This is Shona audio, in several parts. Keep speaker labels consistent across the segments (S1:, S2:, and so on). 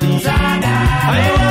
S1: Zamadi. Zada.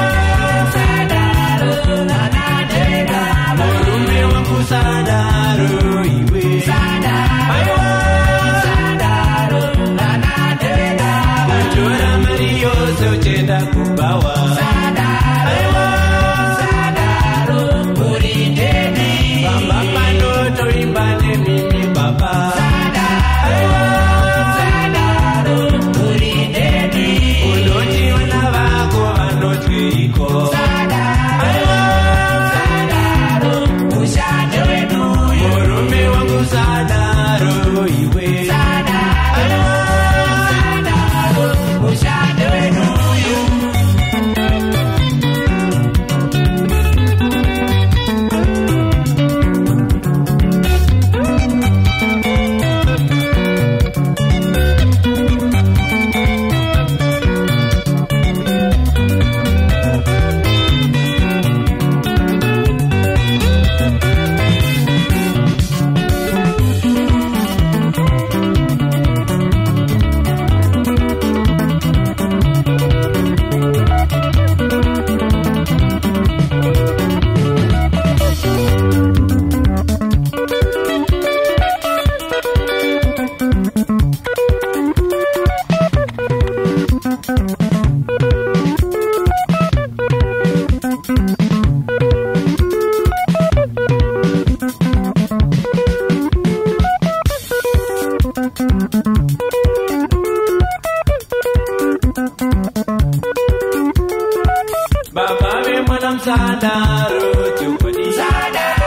S1: baba vemwana msadaro tokonisadaro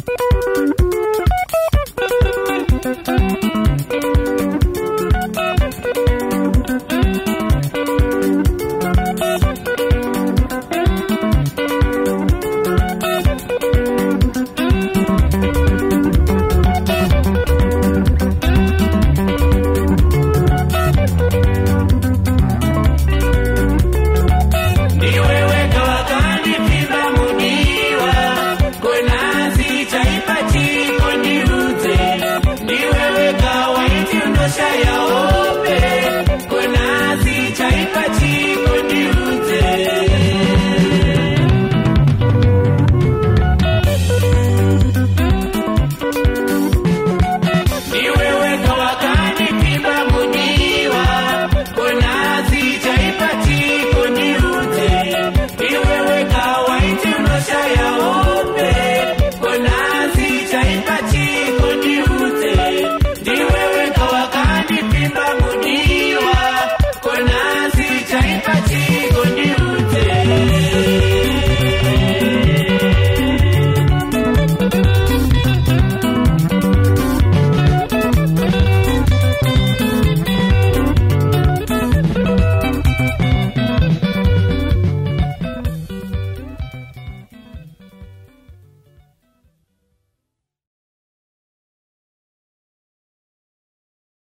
S1: Bye.